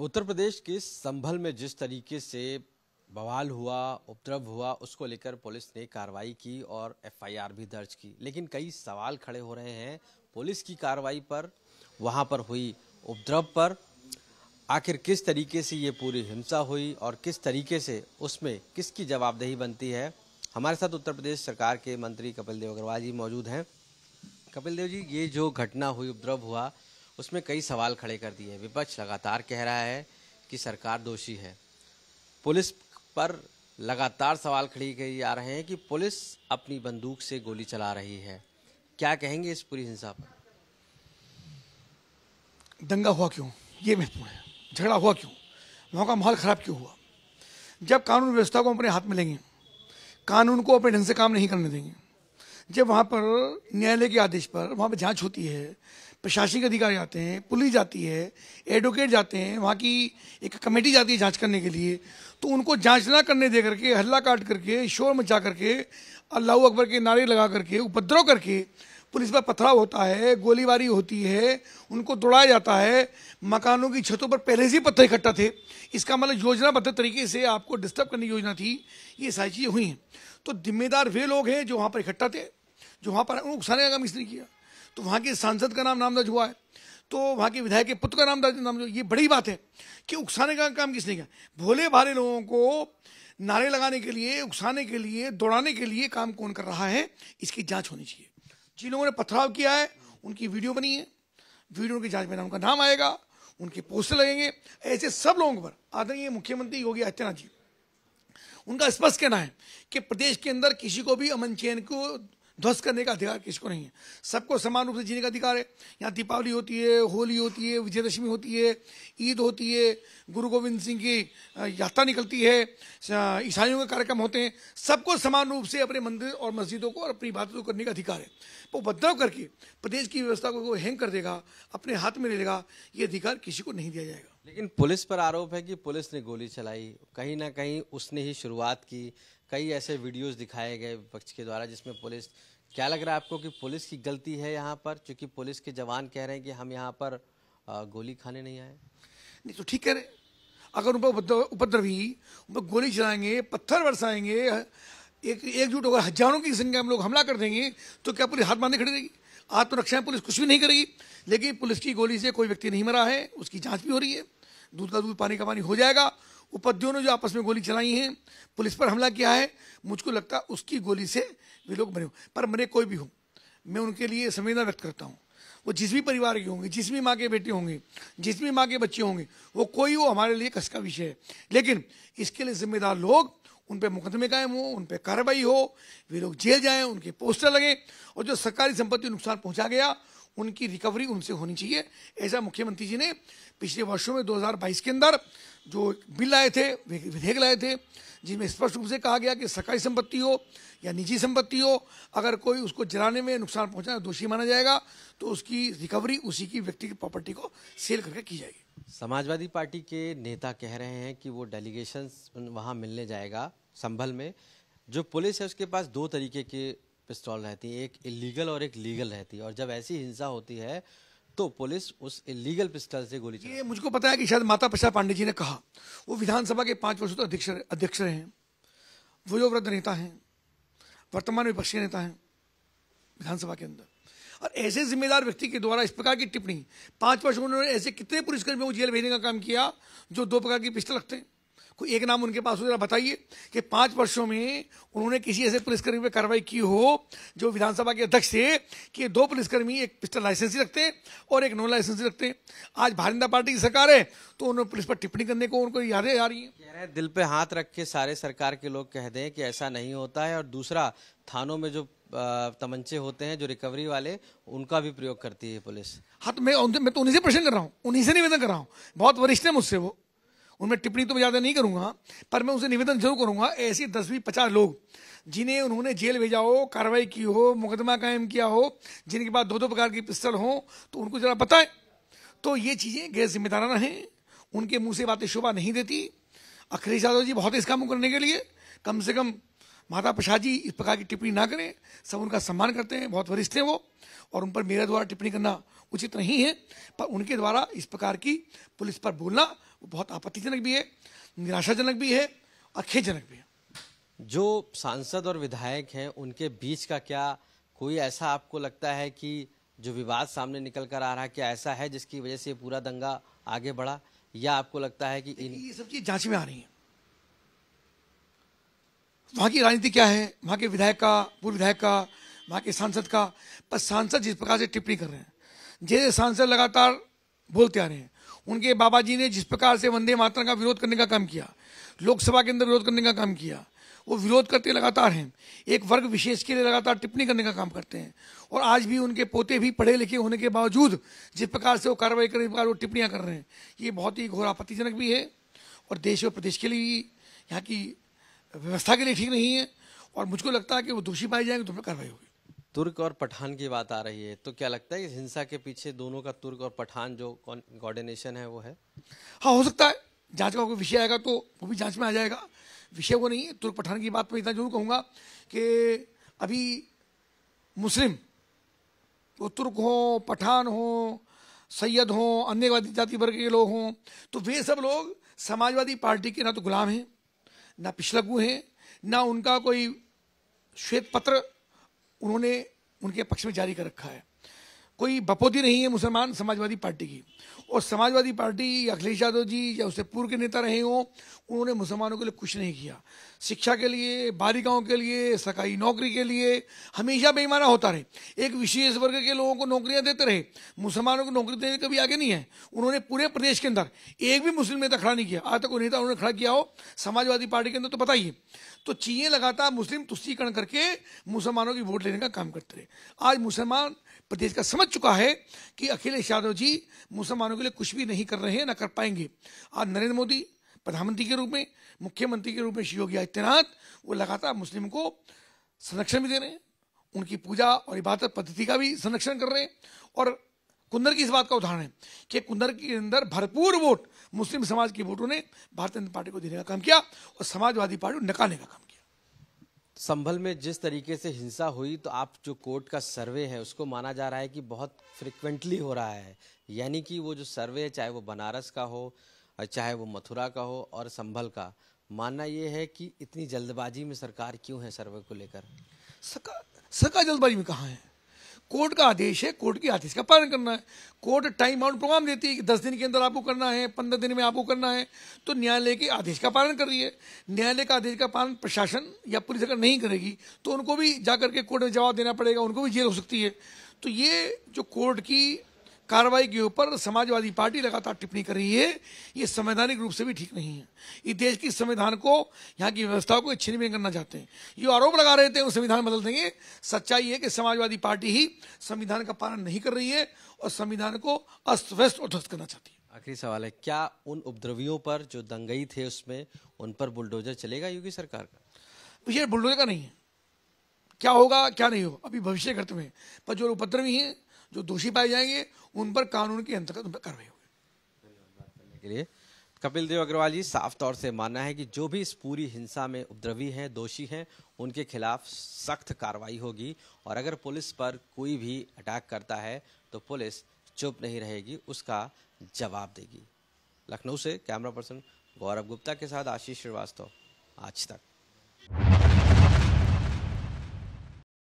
उत्तर प्रदेश के संभल में जिस तरीके से बवाल हुआ, उपद्रव हुआ, उसको लेकर पुलिस ने कार्रवाई की और एफआईआर भी दर्ज की। लेकिन कई सवाल खड़े हो रहे हैं। पुलिस की कार्रवाई पर, वहाँ पर हुई उपद्रव पर। आखिर किस तरीके से ये पूरी हिंसा हुई और किस तरीके से उसमें किसकी जवाबदेही बनती है? हमारे साथ उत्तर प्रदेश सरकार के मंत्री कपिल देव अग्रवाल जी मौजूद हैं। कपिल देव जी, ये जो घटना हुई, उपद्रव हुआ उसमें कई सवाल खड़े कर दिए विपक्ष लगातार कह रहा है कि सरकार दोषी है। पुलिस पर लगातार सवाल खड़ी किए जा रहे हैं कि पुलिस अपनी बंदूक से गोली चला रही है। क्या कहेंगे इस पूरी हिंसा पर? दंगा हुआ क्यों? ये महत्वपूर्ण है। झगड़ा हुआ क्यों? वहाँ का माहौल खराब क्यों हुआ? जब कानून व्यवस्था को अपने हाथ में लेंगे, कानून को अपने ढंग से काम नहीं करने देंगे, जब वहाँ पर न्यायालय के आदेश पर, वहाँ पर जाँच होती है प्रशासनिक अधिकारी आते हैं, पुलिस जाती है एडवोकेट जाते हैं, वहाँ की एक कमेटी जाती है जाँच करने के लिए तो उनको जाँच ना करने दे करके, हल्ला काट करके, शोर मचा करके, अल्लाह अकबर के नारे लगा करके, उपद्रव करके पुलिस पर पथराव होता है, गोलीबारी होती है, उनको दौड़ाया जाता है, मकानों की छतों पर पहले से ही पत्थर इकट्ठा थे। इसका मतलब योजनाबद्ध तरीके से आपको डिस्टर्ब करने की योजना थी, ये सारी चीज़ें हुई हैं। तो जिम्मेदार वे लोग हैं जो वहाँ पर इकट्ठा थे, जो वहाँ पर उकसाने का काम इसने किया तो वहाँ के सांसद का नाम नाम दर्ज हुआ है। तो वहाँ के विधायक के पुत्र का नाम दर्ज नाम ये बड़ी बात है कि उकसाने का काम किसने किया? भोले भाले लोगों को नारे लगाने के लिए, उकसाने के लिए, दौड़ाने के लिए काम कौन कर रहा है? इसकी जाँच होनी चाहिए। जिन लोगों ने पथराव किया है, उनकी वीडियो बनी है। वीडियो की जाँच में उनका नाम आएगा, उनके पोस्टर लगेंगे। ऐसे सब लोगों पर आदरणीय मुख्यमंत्री योगी आदित्यनाथ जी, उनका स्पष्ट कहना है कि प्रदेश के अंदर किसी को भी अमन चैन को ध्वस्त करने का अधिकार किसको नहीं है? सबको समान रूप से जीने का अधिकार है। यहाँ दीपावली होती है, होली होती है, विजयदशमी होती है, ईद होती है, गुरु गोविंद सिंह की यात्रा निकलती है ईसाइयों के कार्यक्रम होते हैं। सबको समान रूप से अपने मंदिर और मस्जिदों को और अपनी बातों को करने का अधिकार है। वो बदलाव करके प्रदेश की व्यवस्था को हैंग कर देगा, अपने हाथ में ले लेगा, ये अधिकार किसी को नहीं दिया जाएगा। लेकिन पुलिस पर आरोप है कि पुलिस ने गोली चलाई। कहीं ना कहीं उसने ही शुरुआत की। कई ऐसे वीडियोस दिखाए गए विपक्ष के द्वारा जिसमें पुलिस, क्या लग रहा है आपको कि पुलिस की गलती है यहाँ पर? क्योंकि पुलिस के जवान कह रहे हैं कि हम यहाँ पर गोली खाने नहीं आए। नहीं तो ठीक कह रहे अगर उन पर उपद्रवी, उन पर गोली चलाएँगे, पत्थर बरसाएँगे, एक, एकजुट होकर हज़ारों की संख्या में लोग हमला कर देंगे तो क्या पुलिस हाथ बांधे खड़ी रहेगी? आत्मरक्षा तो पुलिस कुछ भी नहीं करेगी। लेकिन पुलिस की गोली से कोई व्यक्ति नहीं मरा है, उसकी जाँच भी हो रही है। दूध का दूध, पानी का पानी हो जाएगा। उपद्रवियों ने जो आपस में गोली चलाई है, पुलिस पर हमला किया है, मुझको लगता है उसकी गोली से वे लोग मरे पर मरे कोई भी हो, मैं उनके लिए संवेदना व्यक्त करता हूँ। वो जिस भी परिवार के होंगे, जिस भी माँ के बेटे होंगे, जिस भी माँ के बच्चे होंगे, वो कोई वो हमारे लिए कस का विषय है। लेकिन इसके लिए जिम्मेदार लोग उन पर मुकदमे कायम हो, उन पर कार्रवाई हो, वे लोग जेल जाएँ, उनके पोस्टर लगे, और जो सरकारी संपत्ति नुकसान पहुँचा गया उनकी रिकवरी उनसे होनी चाहिए। ऐसा मुख्यमंत्री जी ने पिछले वर्षों में 2022 के अंदर जो बिल लाए थे विधेयक लाए थे, जिनमें स्पष्ट रूप से कहा गया कि सरकारी संपत्ति हो या निजी संपत्ति हो, अगर कोई उसको जलाने में नुकसान पहुंचाना दोषी माना जाएगा तो उसकी रिकवरी उसी की व्यक्ति की प्रॉपर्टी को सेल करके की जाएगी। समाजवादी पार्टी के नेता कह रहे हैं कि वो डेलीगेशन वहाँ मिलने जाएगा, संभल में। जो पुलिस है, उसके पास दो तरीके के पिस्तौल रहती है, एक इलीगल और एक लीगल रहती है। और जब ऐसी हिंसा होती है तो पुलिस उस इलीगल पिस्टल से गोली ये मुझको पता है कि शायद माता प्रसाद पांडे जी ने कहा। वो विधानसभा के पाँच वर्षों तक अध्यक्ष अध्यक्ष रहे हैं। वयोवृद्ध नेता हैं, वर्तमान विपक्षी नेता हैं विधानसभा के अंदर। और ऐसे जिम्मेदार व्यक्ति के द्वारा इस प्रकार की टिप्पणी, पाँच वर्ष उन्होंने ऐसे कितने पुलिसकर्मियों को जेल भेजने का काम किया, जो दो प्रकार की पिस्टल रखते हैं? कोई एक नाम उनके पास हो जरा बताइए कि पाँच वर्षों में उन्होंने किसी ऐसे पुलिसकर्मी पर कार्रवाई की हो जो विधानसभा के अध्यक्ष थे कि दो पुलिसकर्मी एक पिस्टल लाइसेंस रखते हैं और एक नॉन लाइसेंस रखते हैं। आज भारतीय जनता पार्टी की सरकार है तो उन्होंने पुलिस पर टिप्पणी करने को उनको यादें आ रही है। दिल पे हाथ रख के सारे सरकार के लोग कह दें कि ऐसा नहीं होता है और दूसरा थानों में जो तमंचे होते हैं जो रिकवरी वाले उनका भी प्रयोग करती है पुलिस। हाँ तो मैं मैं तो उन्हीं से प्रश्न कर रहा हूँ उन्हीं से निवेदन कर रहा हूँ। बहुत वरिष्ठ है मुझसे वो। उनमें टिप्पणी तो मैं ज़्यादा नहीं करूँगा, पर मैं उनसे निवेदन ज़रूर करूँगा, ऐसे दस बीस पचास लोग, जिन्हें उन्होंने जेल भेजा हो, कार्रवाई की हो, मुकदमा कायम किया हो, जिनके पास दो दो प्रकार की पिस्टल हो तो उनको जरा बताएँ। तो ये चीज़ें गैर जिम्मेदाराना हैं उनके मुँह से बातें शोभा नहीं देती। अखिलेश यादव जी बहुत इस काम करने के लिए, कम से कम माता प्रसाद जी इस प्रकार की टिप्पणी ना करें, सब उनका सम्मान करते हैं, बहुत वरिष्ठ हैं वो, और उन पर मेरे द्वारा टिप्पणी करना उचित नहीं है, पर उनके द्वारा इस प्रकार की पुलिस पर बोलना वो बहुत आपत्तिजनक भी है निराशाजनक भी है और खेदजनक भी है। जो सांसद और विधायक हैं उनके बीच का क्या कोई ऐसा आपको लगता है कि जो विवाद सामने निकल कर आ रहा है क्या ऐसा है जिसकी वजह से पूरा दंगा आगे बढ़ा? या आपको लगता है कि इन ये सब चीज़ जाँच में आ रही है। वहाँ की राजनीति क्या है? वहाँ के विधायक का पूर्व विधायक का वहाँ के सांसद का। पर सांसद जिस प्रकार से टिप्पणी कर रहे हैं जैसे सांसद लगातार बोलते आ रहे हैं उनके बाबा जी ने जिस प्रकार से वंदे मातरम का विरोध करने का काम किया, लोकसभा के अंदर विरोध करने का काम किया, वो विरोध करते लगातार हैं। एक वर्ग विशेष के लिए लगातार टिप्पणी करने का काम करते हैं। और आज भी उनके पोते भी पढ़े लिखे होने के बावजूद जिस प्रकार से वो कार्रवाई करने के वो टिप्पणियाँ कर रहे हैं, ये बहुत ही घोर आपत्तिजनक भी है। और देश और प्रदेश के लिए भी यहाँ की व्यवस्था के लिए ठीक नहीं है। और मुझको लगता है कि वो दोषी पाए जाएँगे तो फिर कार्रवाई होगी। तुर्क और पठान की बात आ रही है तो क्या लगता है इस हिंसा के पीछे दोनों का तुर्क और पठान जो कोऑर्डिनेशन है वो है? हाँ हो सकता है। जाँच का कोई विषय आएगा तो वो भी जाँच में आ जाएगा। विषय वो नहीं है। तुर्क पठान की बात में इतना ज़रूर कहूँगा कि अभी मुस्लिम वो तुर्क हो, पठान हो, सैयद हो अन्य जाति वर्ग के लोग हों तो वे सब लोग समाजवादी पार्टी के ना तो गुलाम हैं, ना पिछलगु हैं, ना उनका कोई श्वेत पत्र उन्होंने उनके पक्ष में जारी कर रखा है। कोई बपोती नहीं है मुसलमान समाजवादी पार्टी की। और समाजवादी पार्टी अखिलेश यादव जी या उससे पूर्व के नेता रहे हों, उन्होंने मुसलमानों के लिए कुछ नहीं किया। शिक्षा के लिए, बालिकाओं के लिए, सरकारी नौकरी के लिए हमेशा बेईमाना होता रहे। एक विशेष वर्ग के लोगों को नौकरियाँ देते रहे। मुसलमानों को नौकरी देने कभी आगे नहीं है। उन्होंने पूरे प्रदेश के अंदर एक भी मुस्लिम नेता खड़ा नहीं किया। आज तक कोई नेता उन्होंने खड़ा किया हो, समाजवादी पार्टी के अंदर तो बताइए तो चीज़ें लगातार मुस्लिम तुष्टीकरण करके मुसलमानों की वोट लेने का काम करते रहे। आज मुसलमान प्रदेश का समझ चुका है कि अखिलेश यादव जी मुसलमानों के लिए कुछ भी नहीं कर रहे हैं, ना कर पाएँगे। आज नरेंद्र मोदी प्रधानमंत्री के रूप में, मुख्यमंत्री के रूप में श्री योगी आदित्यनाथ, वो लगातार मुस्लिम को संरक्षण भी दे रहे हैं। उनकी पूजा और इबादत पद्धति का भी संरक्षण कर रहे हैं। और कुंदर की इस बात का उदाहरण है कि कुंदर के अंदर भरपूर वोट मुस्लिम समाज के वोटों ने भारतीय जनता पार्टी को देने का काम किया और समाजवादी पार्टी को नकाने का काम किया। संभल में जिस तरीके से हिंसा हुई तो आप जो कोर्ट का सर्वे है, उसको माना जा रहा है कि बहुत फ्रिक्वेंटली हो रहा है। यानी कि वो जो सर्वे है, चाहे वो बनारस का हो चाहे वो मथुरा का हो और संभल का, मानना ये है कि इतनी जल्दबाजी में सरकार क्यों है सर्वे को लेकर? सरकार जल्दबाजी में कहाँ है? कोर्ट का आदेश है, कोर्ट के आदेश का पालन करना है। कोर्ट टाइम आउट प्रोग्राम देती है कि दस दिन के अंदर आपको करना है, पंद्रह दिन में आपको करना है। तो न्यायालय के आदेश का पालन कर रही है। न्यायालय का आदेश का पालन प्रशासन या पुलिस अगर नहीं करेगी तो उनको भी जाकर के कोर्ट में जवाब देना पड़ेगा, उनको भी जेल हो सकती है। तो ये जो कोर्ट की कार्रवाई के ऊपर समाजवादी पार्टी लगातार टिप्पणी कर रही है। ये संवैधानिक रूप से भी ठीक नहीं है। ये देश की संविधान को यहाँ की व्यवस्था को छिन्न भिन्न करना चाहते हैं। ये आरोप लगा रहे थे वो संविधान बदल देंगे। सच्चाई है कि समाजवादी पार्टी ही संविधान का पालन नहीं कर रही है और संविधान को अस्त व्यस्त और ध्वस्त करना चाहती है। आखिरी सवाल है क्या उन उपद्रवियों पर जो दंगई थे उसमें उन पर बुलडोजर चलेगा योगी सरकार का? विषय बुलडोजर का नहीं है। क्या होगा क्या नहीं होगा? अभी भविष्य करते हुए पर जो उपद्रवी हैं जो दोषी पाए जाएँगे, उन पर कानून के अंतर्गत उन पर कार्रवाई होगी। के लिए कपिल देव अग्रवाल जी, साफ़ तौर से मानना है कि जो भी इस पूरी हिंसा में उपद्रवी हैं, दोषी हैं, उनके खिलाफ सख्त कार्रवाई होगी और अगर पुलिस पर कोई भी अटैक करता है तो पुलिस चुप नहीं रहेगी, उसका जवाब देगी। लखनऊ से कैमरा पर्सन गौरव गुप्ता के साथ आशीष श्रीवास्तव, आज तक।